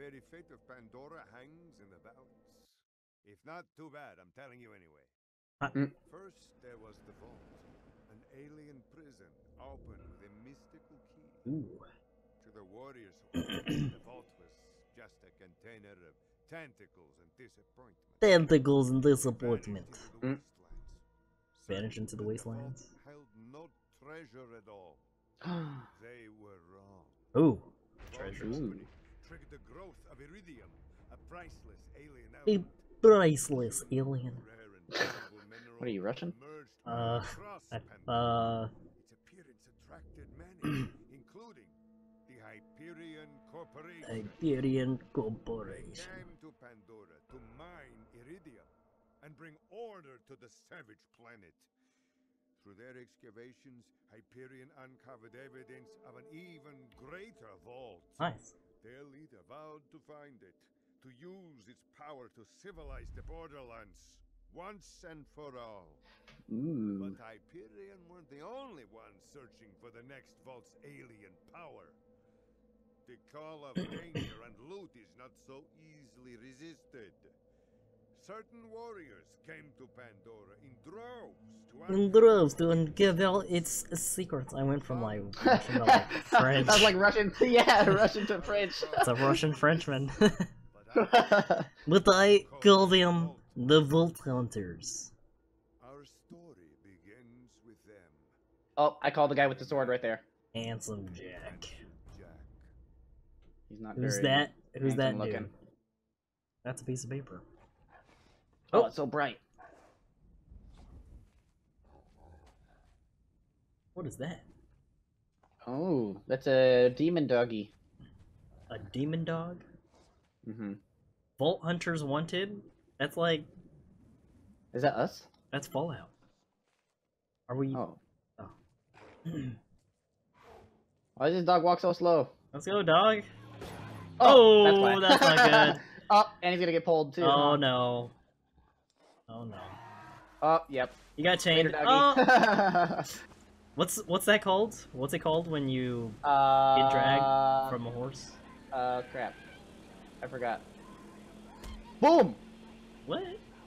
very fate of Pandora hangs in the balance. If not, too bad. I'm telling you anyway. Uh, mm. First, there was the vault, an alien prison opened with a mystical key. Ooh. To the warriors, who opened it, the vault was just a container of tentacles and disappointment. Tentacles and disappointment. Vanished into the Mm. wastelands. Into the wastelands. Certain the vault held no treasure at all. They were wrong. Ooh. The Treasure. Vault Ooh. Triggered the growth of iridium, a priceless alien A priceless alien. Rare and valuable mineral What are you, Russian? Uh, I- Uh, Its appearance attracted many, including the Hyperion Corporation. Hyperion They Corporation. came to Pandora to mine iridium and bring order to the savage planet. Through their excavations, Hyperion uncovered evidence of an even greater vault. Nice. Their leader vowed to find it, to use its power to civilize the borderlands once and for all. Ooh. But Hyperion weren't the only ones searching for the next vault's alien power. The call of danger and loot is not so easily resisted. Certain warriors came to Pandora in droves to In droves to unveil its secrets. I went from like Russian to like French. That's like Russian. Yeah, Russian to French. It's a Russian Frenchman. But I- but I call them the Vault Hunters. our story begins with them. oh, I called the guy with the sword right there. Handsome Jack. Jack. He's not Who's very that? Who's that handsome dude? That's a piece of paper. Oh, Oh. it's so bright. What is that? Oh, that's a demon doggy. A demon dog? Mm-hmm. Vault Hunters Wanted? That's like Is that us? that's Fallout. Are we? Oh. Oh. Why does this dog walk so slow? Let's go, dog. Oh, Oh, why. that's not good. oh, and he's gonna get pulled too. Oh huh? no. Oh no. Oh, yep. You got Later, chained. Oh, what's what's that called? What's it called when you uh, get dragged from a horse? Uh, crap. I forgot. Boom! What?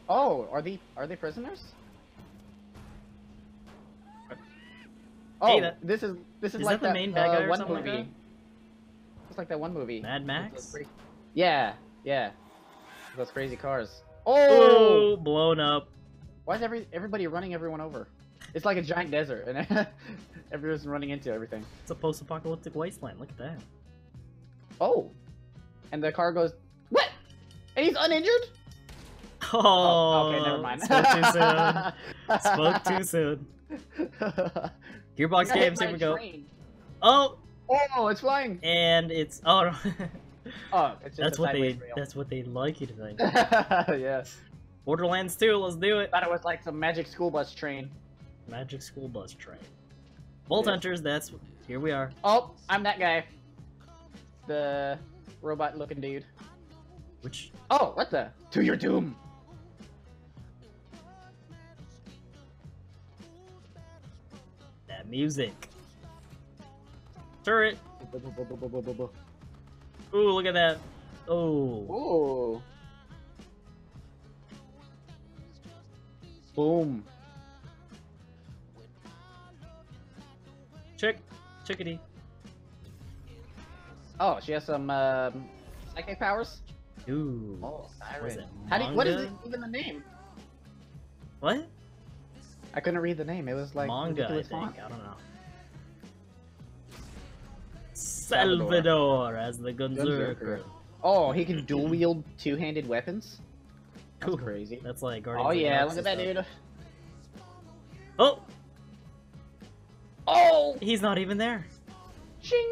Oh, are they are they prisoners? Oh, Hey, that- this is this is, is like that the main bad uh, guy or one something like movie. It's like that one movie. Mad Max? cra- Yeah, yeah. Those crazy cars. Oh, Oh! blown up. Why is every everybody running everyone over? It's like a giant desert, and everyone's running into everything. It's a post-apocalyptic wasteland. Look at that. Oh, and the car goes what? And he's uninjured? Oh, oh okay, never mind. Spoke too soon. Spoke too soon. Gearbox Games, here we go. train. Oh, Oh, it's flying. and it's oh, no. Oh, it's just that's what they rail. that's what they'd like you to think. yes. Borderlands 2, let's do it. Thought it was like some magic school bus train. Magic School Bus Train. Bolt. Hunters, that's here we are. Oh, I'm that guy. The robot looking dude. Which Oh, what the? To your doom. that music. Turret. Ooh, look at that. Oh. Ooh. Boom. Chick. Chickadee. Oh, she has some um, psychic powers. Ooh. Oh, What is siren. it, How do you, what is it, even the name? What? I couldn't read the name. It was like Manga, I think. font. I don't know. Salvador as the Gunzerker. Oh, he can dual wield two-handed weapons. That's crazy. That's like Guardians Oh yeah, look at that stuff. dude. Oh, Oh, he's not even there. ching.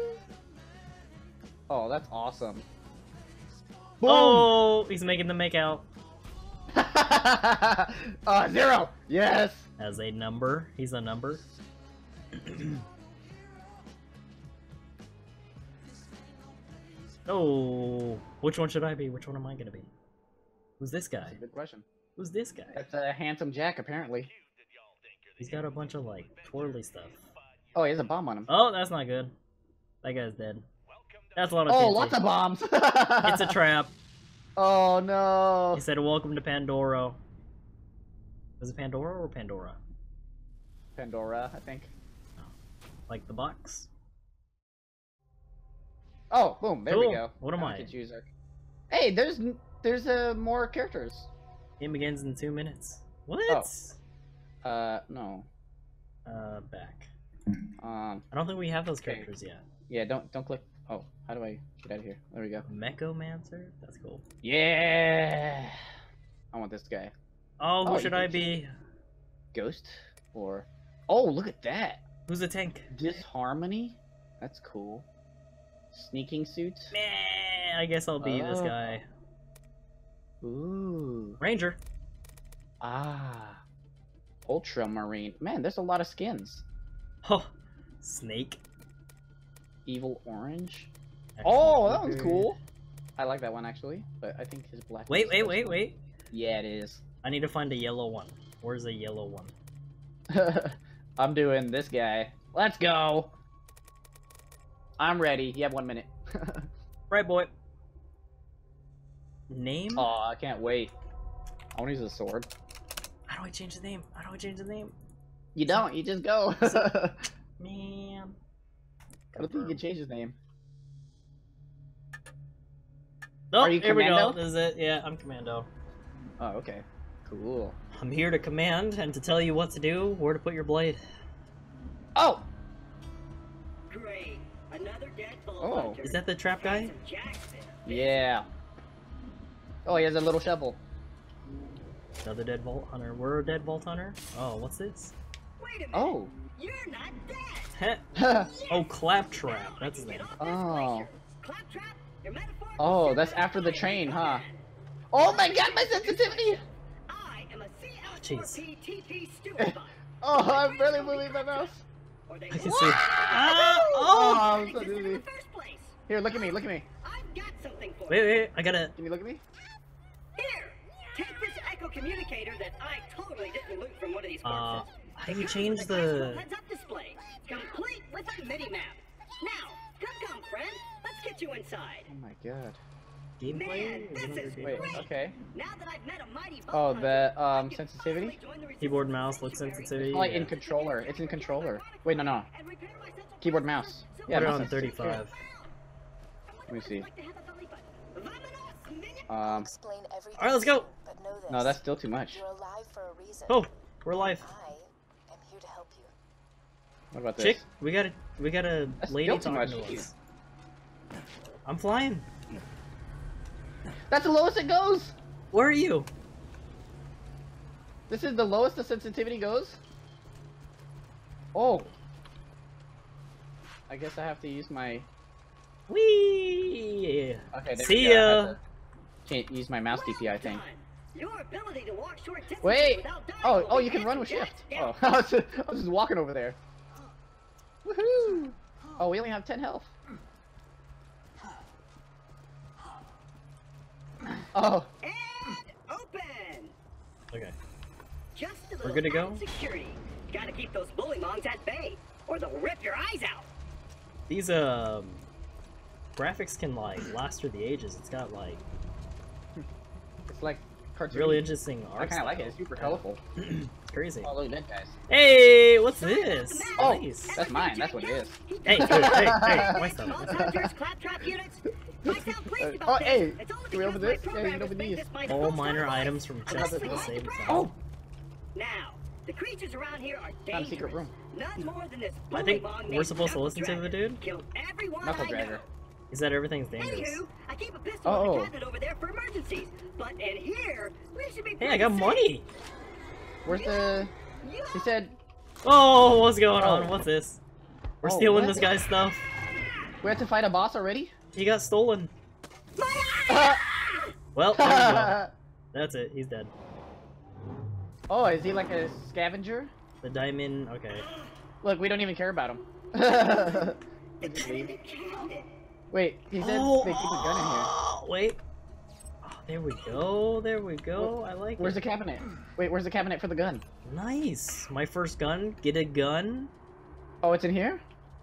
Oh, that's awesome. Boom. Oh, he's making the make out uh, zero. Yes. as a number. He's a number. oh, which one should I be? Which one am I gonna be? Who's this guy? That's a good question. Who's this guy? That's a handsome Jack, apparently. He's got a bunch of like twirly stuff. Oh, he has a bomb on him. Oh, that's not good. That guy's dead. That's a lot of Oh, TNT. lots of bombs. It's a trap. Oh no. He said, "Welcome to Pandora." Was it Pandora or Pandora? Pandora, I think. Like the box? Oh, boom! There Cool. we go. What am I? we can choose our- Hey, there's there's uh, more characters. Game begins in two minutes. What? Oh. Uh, no. Uh, back. Um, I don't think we have those Okay. characters yet. yeah. Don't don't click. Oh, how do I get out of here? There we go. Mechromancer? That's cool. Yeah. I want this guy. Oh, who Oh, should I be? Ghost or oh, look at that. Who's a tank? Disharmony. That's cool. Sneaking suit. Meh, I guess I'll be this Oh. guy. Ooh. Ranger. Ah. Ultramarine. Man, there's a lot of skins. Oh, Snake. Evil orange. Excellent Oh, that one's cool. I like that one actually, but I think his black. Wait, wait, wait, best wait. Yeah, it is. I need to find a yellow one. Where's the yellow one? I'm doing this guy. Let's go. I'm ready. You have one minute. Right, boy. Name? oh, I can't wait. I want to use a sword. How do I change the name? How do I change the name? You don't. You just go. Man. I don't think you can change his name. Oh, Are you here we go. Commando? This is it. Yeah, I'm Commando. Oh, okay. Cool. I'm here to command and to tell you what to do, where to put your blade. Oh, Oh. Is that the trap guy? Yeah. Oh, he has a little shovel. Another dead vault hunter. We're a dead vault hunter. Oh, what's this? Wait a minute. Oh. You're not dead. Heh. oh, claptrap. That's his name. Oh. glacier. Claptrap, your metaphor Oh, that's after the train, huh? Oh my god, my sensitivity! I am a jeez. CL4PTP stupid bot. Oh, I'm barely moving my mouse. Or they I can see. Ah! Oh, Oh! I'm so in dizzy. first place. Here, look at me, look at me. I've got something for Wait, you. wait, I gotta. Can you look at me? Here, take this echo communicator that I totally didn't loot from one of these Uh, corpses. how do you It comes change with a classical the? heads-up display, complete with a mini map. Now, come, come, friend. Let's get you inside. Oh my god. Gameplay? Man, this it is under Wait, okay. Now that I've met a mighty Oh, vault the, um, sensitivity? finally join the resistance Keyboard, mouse, look sensitivity. Oh, like in controller. It's in controller. Wait, no, no. and repair my central Keyboard, mouse. Yeah, Put it on 35. Let me see. I'd like to have a belly button. Vamonos, minion! Um. Alright, let's go. But know this. no, that's still too much. You're alive for a reason. Oh, we're live. I am here to help you. What about this? Chick, we got a we got a That's lady talking to us. I'm flying. That's the lowest it goes! Where are you? This is the lowest the sensitivity goes? Oh. I guess I have to use my... Wee. Okay, there See we go. Ya. Can't use my mouse DPI, I think. Your ability to walk short distances Wait! without dying Oh, oh, you can run with shift. Oh, I was just, I was just walking over there. Uh. Woohoo! Oh, we only have 10 health. Oh, And open! Okay. Just a We're little good to go? Security. Gotta keep those bullymongs at bay, or they'll rip your eyes out. These um graphics can like last through the ages. It's got like it's like cartoon. really interesting art. I kind of like it. It's super colorful. Crazy. Oh, look at that, guys. Hey, what's this? Oh, Nice. that's mine. That's what it is. Hey, hey, hey, hey, my stuff. Small hunters, claptrap units. I sound pleased uh, about Oh, hey, It's only can we open because this? Yeah, you can open these. All minor items from I'm chests at the supposed same time. Oh, Now, the creatures around here are Found a dangerous. secret room. None hmm. more than this I think we're named supposed to Knuckle listen to the dude? Killed everyone Knuckle I know. Dragger. He said everything's dangerous. Anywho, I keep a pistol Oh. in the cabinet over there for emergencies. But in here, we should be Hey, I got safe. money. Where's the... You He said Oh, what's going oh. on? Oh. What's this? We're Oh, stealing what? this guy's stuff. we had to fight a boss already? He got stolen. Well, we. That's it. He's dead. Oh, is he like a scavenger? The diamond. Okay. Look, we don't even care about him. the Let's leave. cabinet. Wait, he said oh, they keep a gun in here. oh, Wait. Oh, there we go. There we go. I like Where's the cabinet? Wait, where's the cabinet for the gun? Nice. My first gun. Get a gun. Oh, it's in here?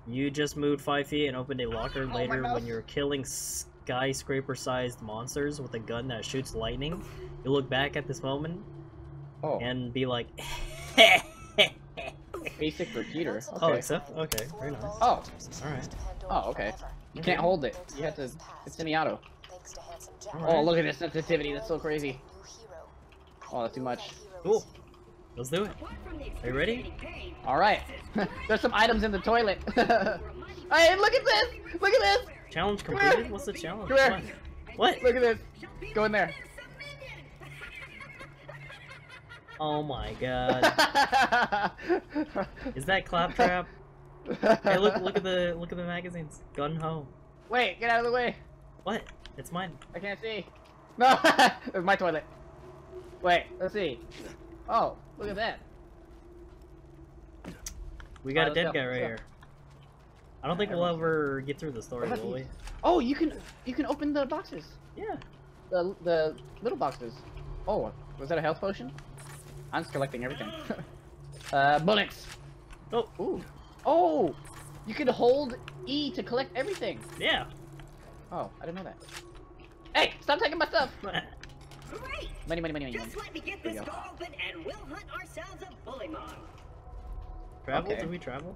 You just moved five feet and opened a locker Oh, later when you're killing skyscraper-sized monsters with a gun that shoots lightning. You look back at this moment Oh, and be like, basic repeater. Oh, Okay. except okay, very nice. Oh, alright. Oh, okay. You can't hold it. You have to. It's semi-auto. Thanks to Handsome Jack. Alright. Oh, look at this sensitivity. That's so crazy. Oh, that's too much. Cool. Let's do it. Apart from the Are you ready? All right. There's some items in the toilet. hey, look at this! Look at this! Challenge completed? What's the challenge? Come here. What? What? Look at this! Go in there. Oh my god. Is that claptrap? Hey, look! Look at the look at the magazines. Gun ho. Wait, get out of the way. What? It's mine. I can't see. No, it's my toilet. Wait, let's see. Oh, look at that. We got Alright, a dead go, guy right here. I don't think we'll ever get through the story, will we? Oh, you can you can open the boxes. Yeah. The the little boxes. Oh, was that a health potion? I'm just collecting everything. uh, bullets. Oh. Ooh. Oh, you can hold E to collect everything. Yeah. Oh, I didn't know that. Hey, stop taking my stuff. Great! Money, money, money, money. Just let me get this door open and we'll hunt ourselves a bullymong. travel? Okay. Did we travel?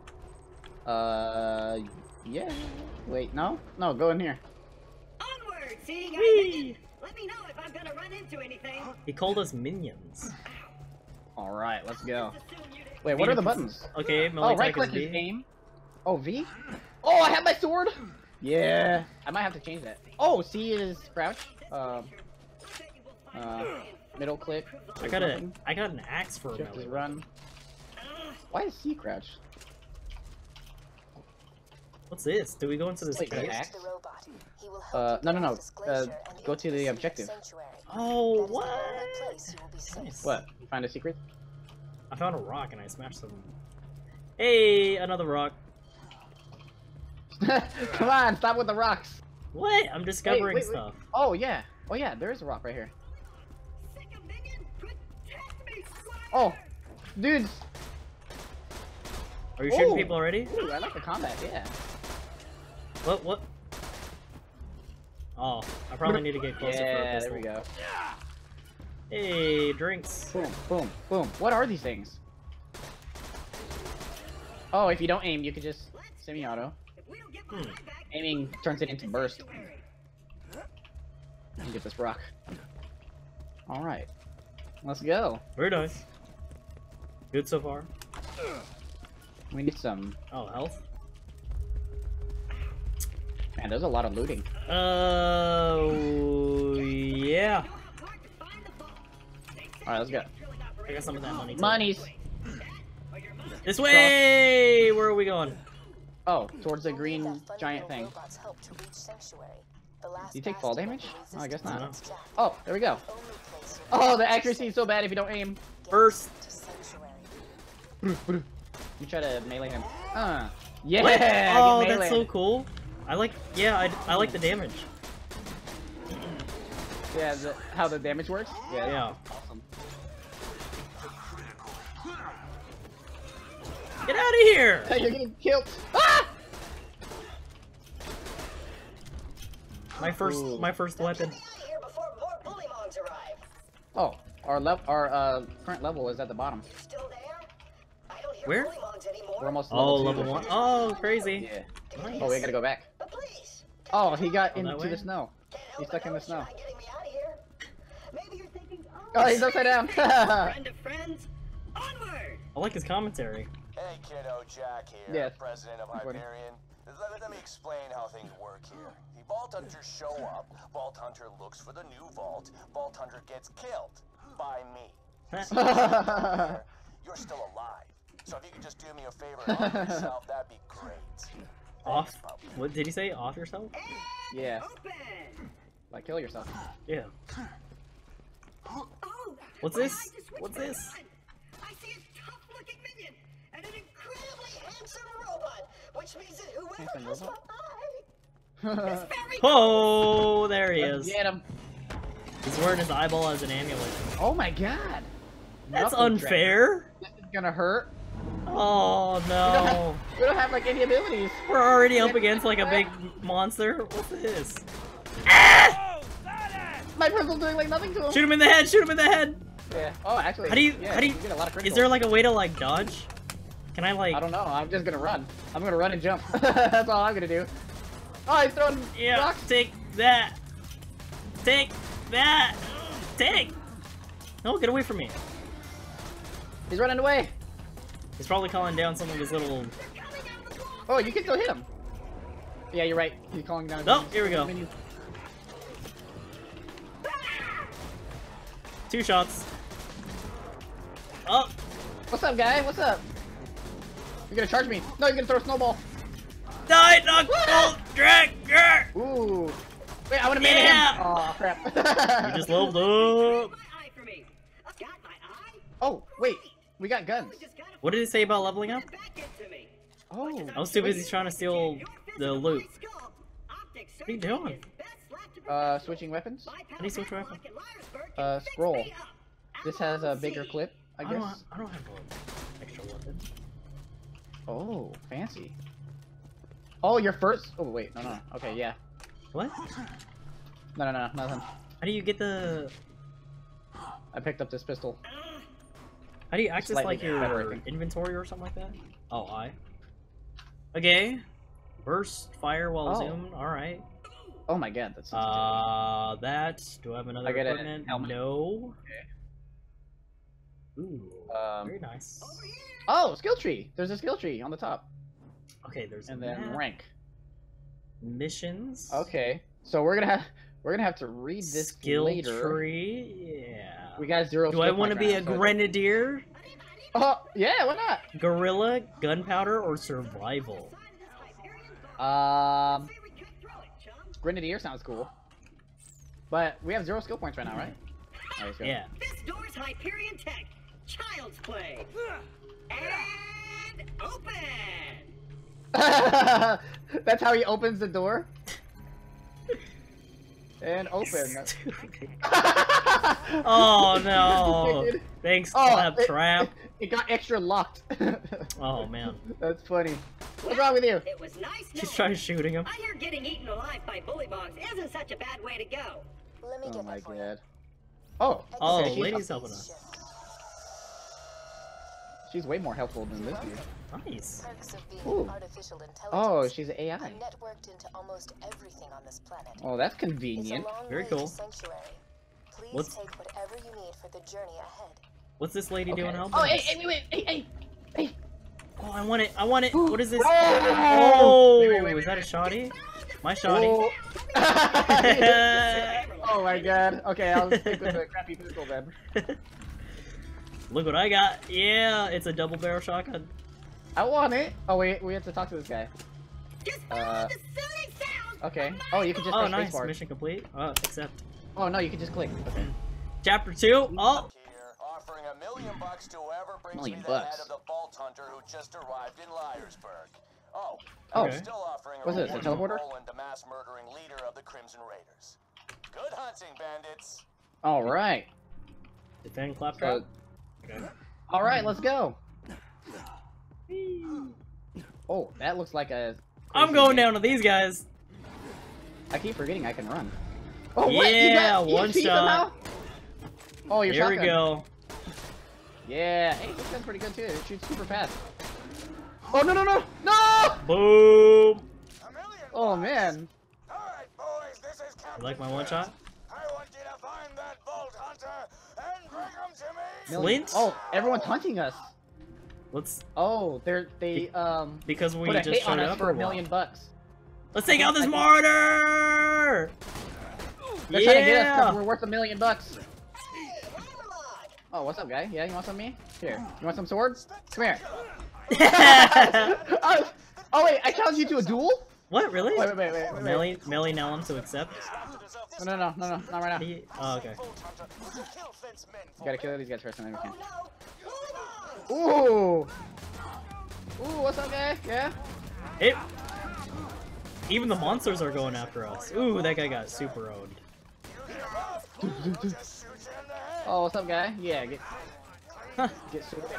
Uh, yeah. Wait, no, no, go in here. Onward, seeing eye Whee! Let me know if I'm gonna run into anything. He called us minions. All right, let's go. Just assume you didn't- Wait, what are the buttons? Okay, melee Oh, right click is is aim. Oh, V? Oh, I have my sword! Yeah. I might have to change that. Oh, C is crouch. Um, uh, middle click. I got a I got an axe for a Shift is melee. run. Why is he crouch? What's this? Do we go into this Wait, cave? axe? The robot. He will help Uh, no, no, no. Uh, go to the objective. Oh, That is the what? only place you will be safe. Nice. What? You find a secret? I found a rock and I smashed some. Hey, another rock. Come on, stop with the rocks. What? I'm discovering wait, wait. stuff. Oh yeah. Oh yeah, there is a rock right here. Oh, dudes. Are you shooting people already? Ooh, I like the combat. Yeah. What? What? Oh, I probably need to get closer Yeah, pistol. there we go. Hey, drinks. Boom, boom, boom. What are these things? Oh, if you don't aim, you could just semi-auto. If we don't get my Hmm. Aiming turns it into burst. Let me get this rock. All right, let's go. Very nice. Good so far. We need some. Oh, health. Man, there's a lot of looting. Oh, yeah. You know how hard to find the vault. They say All right, let's go. I got some of that money. Too. Monies. That or your mother. This way. Where are we going? Oh, towards the green giant thing. robots help to reach sanctuary. The last Do you take fall damage? Oh, I guess not. Jack. Oh, there we go. Only place you'll Oh, the accuracy is so bad if you don't aim. Get Burst. to sanctuary. You try to melee him. Uh. Yeah. What? Oh, melee. that's so cool. I like. Yeah, I, I like the damage. Yeah, the, how the damage works. Yeah. Yeah. Awesome. Get out of here. You're getting killed. Ah! My first. Ooh. My first weapon. Get out of here before more bullymongs arrive. Oh, our level, our uh, current level is at the bottom. Still there? I don't hear Where? We're almost Oh, two. level one. Oh, crazy. Yeah. Nice. Oh, we gotta go back. Oh, he got Oh, into the snow. Can't He's stuck in the snow. you're getting me out of here. Thinking, Oh, he's oh, upside down. friend of friends, onward. I like his commentary. Hey kiddo, Jack here, Yes. president of Hyperion. Let, let me explain how things work here. The Vault Hunters show up, Vault Hunter looks for the new vault, Vault Hunter gets killed by me. You're still alive. So if you could just do me a favor off yourself, that'd be great. Off. Thanks. What did he say? Off yourself? yeah, Open. like kill yourself. Yeah. Oh, What's this? eye just switched What's this? I see a tough-looking minion and an incredibly handsome robot, which means that whoever Handsome has robot? my eye Oh, there he is. Get him. He's wearing his eyeball as an amulet. Oh my god. That's Knuckle unfair. This is gonna hurt. Oh We don't, have, no. we don't have like any abilities. We're already up against like a big monster. What's this? Ah! My pistol's doing like nothing to him. Shoot him in the head! Shoot him in the head! Yeah. Oh, actually. How do you- Yeah, how do you- get a lot of Is there like a way to like dodge? Can I like? I don't know. I'm just gonna run. I'm gonna run and jump. That's all I'm gonna do. Oh, he's throwing Yeah. rocks. Take that. Take that. Take. No, get away from me. He's running away. He's probably calling down some of his little. Oh, you can still hit him. Yeah, you're right. He's calling down. Oh, here we go. Two shots. Oh, What's up, guy? What's up? You're gonna charge me? No, you're gonna throw a snowball. die, knock, bolt, drag, grr. Ooh. Wait, I wanna man Yeah. him. Oh crap. You just leveled up. My eye for me. Got my eye? oh, wait. We got guns. What did it say about leveling up? back into me. Oh. I was too busy trying to steal the loot. What are you doing? Uh, switching weapons. How do you switch weapon? Uh, scroll. This has a bigger clip, I guess. I don't, guess. I don't have a extra weapon. Oh, fancy. Oh, your first. Oh wait, no, no. Okay, yeah. What? No, no, no, nothing. How do you get the? I picked up this pistol. How do you access Slightly like your better, inventory or something like that? Oh, I. Okay. Burst fire while Oh. zoomed. All right. Oh my god, that's. Uh, that. Do I have another I get a equipment? helmet. No. Ooh. um. Very nice. Oh, skill tree. There's a skill tree on the top, Okay, there's and then that. rank. missions. Okay, so we're gonna have we're gonna have to read this Skill later. tree. Yeah. We got zero. Do I want to be a so- grenadier, Oh yeah, why not? guerrilla, gunpowder, or survival? Um, grenadier sounds cool, but we have zero skill points right now, right? Alright. Yeah. This door's Hyperion Tech. Child's play. And open. That's how he opens the door. And open. Oh no! Thanks, Oh, Clap it- Trap. It got extra locked. Oh man, That's funny. What's wrong with you? It was nice she's knowing trying shooting him. I hear getting eaten alive by bullybogs isn't such a bad way to go. Let me Oh get my that for you. god. Oh, oh, Oh, okay, she's- helping us. She's way more helpful than this dude. Nice. Perks of being Ooh. an artificial oh, intelligence. Oh, she's AI. Networked into almost everything on this planet. Oh, that's It's a convenient. long Very way cool. to sanctuary. Please What's- take whatever you need for the journey ahead. What's this lady Okay. doing helping Oh, us? hey, hey, wait, wait, hey, hey, hey. Oh, I want it. I want it. What is this? Oh! Oh, Wait, wait, wait, is wait, that a wait. shoddy? My oh. shoddy. Oh. oh my god. Okay, I'll stick with the crappy pistol then. Look what I got. Yeah, it's a double barrel shotgun. I want it. Oh wait, we have to talk to this guy. Just follow Uh, the soothing sounds. Okay. Oh, you can just Oh, press nice. spacebar. Mission complete. Oh, accept. Oh no, you can just click. Okay. Chapter two. Oh, offering a million bucks to whoever brings Million me the bucks. head of the Vault Hunter who just arrived in Liar's Berg. Oh, Oh. I'm Okay. still offering a What's this, a teleporter? Roland, the mass murdering leader of the Crimson Raiders. Good hunting, bandits. All right. defend clap So. Okay. all right, let's go. Oh, that looks like a. I'm going game. down to these guys. I keep forgetting I can run. Oh, what? You Yeah, got one EXP shot. somehow? Oh, your Here we go. Yeah. Hey, this gun's pretty good too. It shoots super fast. Oh no no no no! Boom. A million Oh bucks. man. All right, boys, this is Captain You like my one shot? I want you to find that Vault Hunter and bring him to me. Flint? Oh, everyone's hunting us. Let's Oh, they're they um because we put a just hit on showed us up for a million what? bucks. Let's take out this martyr. They're trying to get us because we're worth a million bucks. Oh, what's up, guy? Yeah, you want some me? Here, you want some swords? Come here. oh, oh wait, I challenge you to a duel? what really? Wait, wait, wait, wait, wait. wait. Melee, melee Naolum to accept. No, no, no, no, no, not right now. do You you- Oh, okay. Vault Hunter was to kill Flint's men for gotta kill these guys first and then we can. Oh. Ooh! Ooh, what's up, guy? Yeah? It. Even the monsters are going after us. Ooh, that guy got super owned. Just shoot you in the head. Oh, what's up, guy? Yeah, get Huh. get sorted.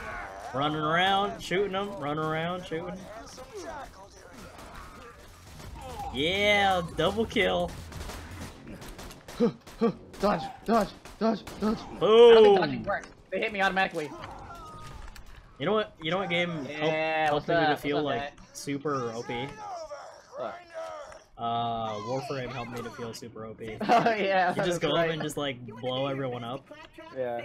Running around, shooting them, running around, shooting. Yeah, double kill. dodge, dodge, dodge, dodge. I don't think dodging Boom. works. They hit me automatically. You know what? You know what game Yeah, helped, helped me to feel up, like guy? super OP? What? Uh, Warframe helped me to feel super OP. Oh yeah. You just go right. up and just like blow everyone up. Yeah.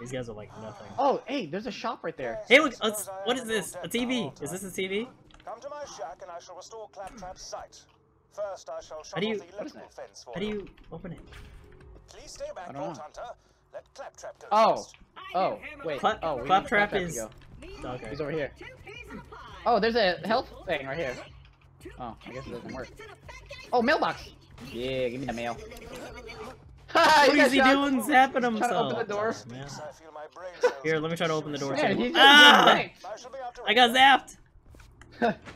These guys are like nothing. Oh, hey, there's a shop right there. Hey, look! a s- what is this? A TV? Is this a TV? Come to my shack and I shall restore Claptrap's sight. First, I shall shut How do off you- the electrical fence for How do you open it? Please stay back, I don't Vault. Hunter. Let Claptrap go Oh, first. Oh, wait. Clap- oh, we need Claptrap is- go. Okay. He's over here. Oh, there's a health thing right here. Oh, I guess it doesn't work. Oh, mailbox. Yeah, give me the mail. What what is he doing? Zapping himself. open the door. Man. I feel my brain cells Here, let me try to open the door Man, too. he's Ah! I shall be out to I got zapped.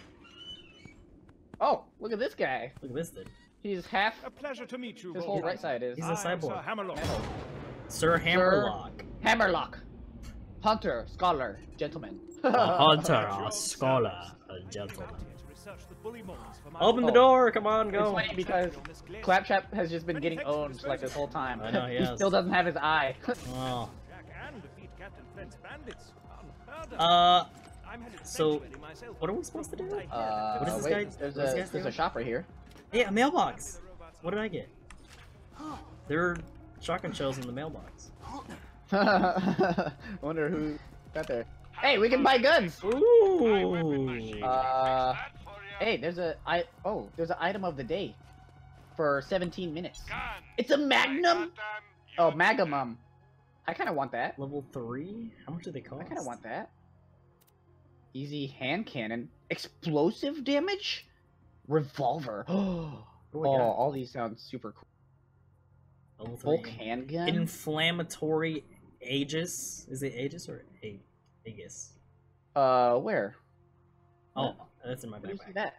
Oh, look at this guy. Look at this dude. He's half. A pleasure to meet you. His whole right side is He's a am Sir. Hammerlock. Sir Hammerlock. Hammerlock. Hunter, scholar, gentleman. A hunter, a scholar, a gentleman. To research the bully molds for my Open the Oh. door, come on, It's go. funny because Claptrap has just been getting owned like this whole time. I know, he he has. still doesn't have his eye. Oh. Jack and defeat Captain Flint's bandits. Unheard of. Uh, so, what are we supposed to do? I hear that Uh, What is this wait, guy- There's what is a this there's a shop right here. hey, a mailbox. What did I get? There are shotgun shells in the mailbox. Wonder who got there. Hey, we can buy guns. Ooh. Uh, hey, there's a I oh, there's an item of the day for 17 minutes. It's a Magnum. Oh, Magnum. I kind of want that. Level three? How much do they cost? I kind of want that. Easy hand cannon, explosive damage, revolver. oh, What do we got? all these sound super cool. Bulk handgun. Inflammatory Aegis. Is it Aegis or A- Aegis? Uh, where? Oh, that's in my Where do backpack. that?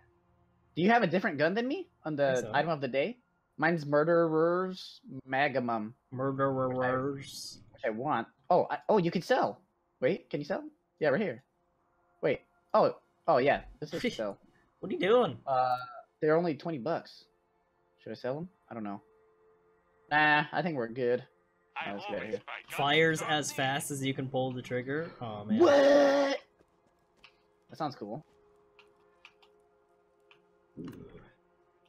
Do you have a different gun than me on the so. item of the day? Mine's murderer's magnum, Murderers. which I want. Oh, I, oh, you can sell. Wait, can you sell? Yeah, right here. Wait. Oh, oh yeah, this is sell. What are you doing? Uh, they're only twenty bucks. Should I sell them? I don't know. Nah, I think we're good. Let's get out of here. Fires as fast as you can pull the trigger. Oh man. What? That sounds cool. Do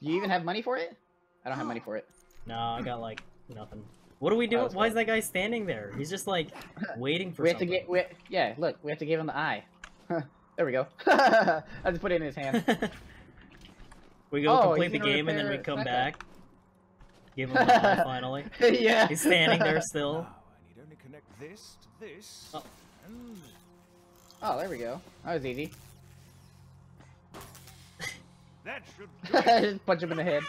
you even have money for it? I don't have money for it. No, I got like nothing. What do we do? Oh, Why is that guy standing there? He's just like waiting for we have to get. We, yeah, look, we have to give him the eye. there we go. I just put it in his hand. we go Oh, complete the game and then we come backpack. back. Give him the eye finally. yeah. He's standing there still. Now, I need only connect this to this. Oh. And Oh, there we go. That was easy. that should do it. just punch him in the head.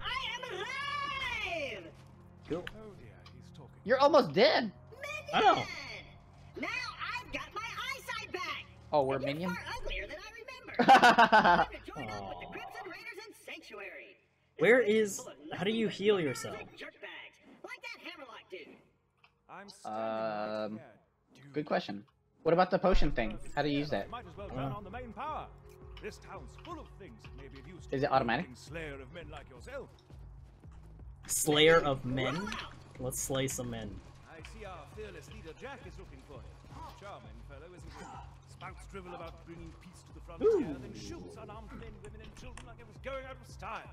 I am alive! Cool. Oh dear, he's talking. You're almost dead. I know. Oh. Now I've got my eyesight back! Oh, we're And you're far uglier than I remember! Time to join up with the Crimson Raiders and Sanctuary! This Where place is- full of how do you heal yourself? jerkbags, like that Hammerlock dude. I'm standing right Um, Good question. What about the potion thing? How do you use that? Might well I turn don't know. on the main power. This town's full of things that may be of use. Is it automatic? Slayer of men. Slayer of men. Let's slay some men. I see our fearless leader Jack is looking for you. Charming fellow, isn't he? Spouts drivel about bringing peace to the frontier, then shoots unarmed men, women, and children like it was going out of style.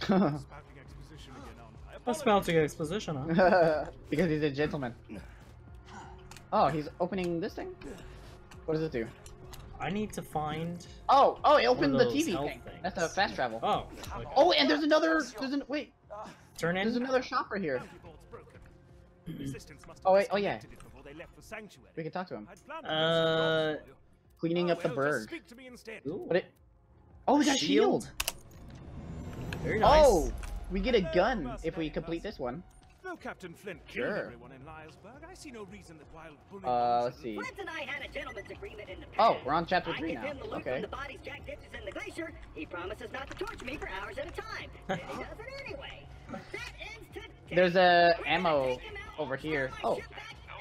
Spouting exposition again, aren't I? Spouting exposition, huh? because he's a gentleman. Oh, he's opening this thing? What does it do? I need to find. Oh, oh, it opened the TV thing. things. That's a fast travel. Oh. okay. Oh, and there's another. There's an wait. Turn in. There's another shop right here. Bounty board's broken. Resistance must Oh, wait, oh, yeah. disconnected it before they left for sanctuary. We can talk to him. I'd planned to Uh, do some jobs for you. Cleaning up the well, berg. Just speak to me instead. What it? Oh, we got a shield. Very nice. Oh, we get a gun if we complete this one. Though Captain Flint killed Sure. everyone in Liar's Berg, I see no reason that wild bully Uh, let's see. Flint and I had a gentleman's agreement in the past. Oh, we're on chapter I three give now. him the loot Okay. from the bodies Jack ditches in the glacier. He promises not to torture me for hours at a time. And he does it anyway. That ends today. There's a We're ammo take him out, over here. Oh.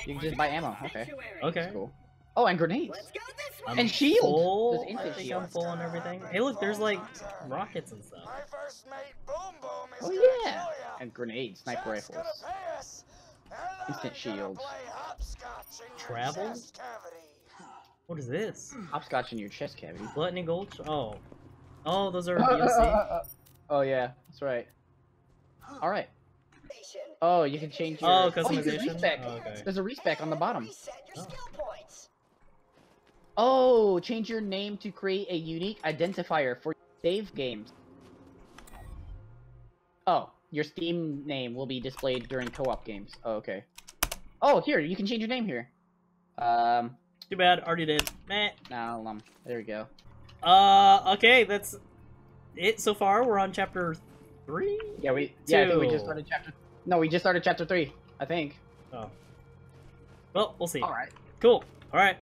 You can just buy ammo. Okay. Okay. That's cool. Oh, and grenades. Let's go this way. I'm And shield! Full. There's I instant think shield. I'm full on everything. Hey, look, there's like rockets and stuff. My first mate, Boom Boom, is Oh yeah. And grenades, sniper rifles. gonna pay us, and I'm Instant gonna shield. play hopscotch in your Travel? What is this? Hopscotch in your chest cavity. Gluttony Gold? Oh. Oh, those are DLC. oh yeah, that's right. All right. Oh, you can change your. Oh, you can customization? Oh, respec. Oh, okay. There's a respec on the bottom. Oh. Oh, change your name to create a unique identifier for save games. Oh, your Steam name will be displayed during co-op games. Oh, okay. Oh, here you can change your name here. Um, Too bad, already did. Meh. now um, there we go. Uh, okay, that's it so far. We're on chapter three? Yeah, we yeah, I think we just started chapter. No, we just started chapter three. I think. Oh. Well, we'll see. All right. Cool. Alright.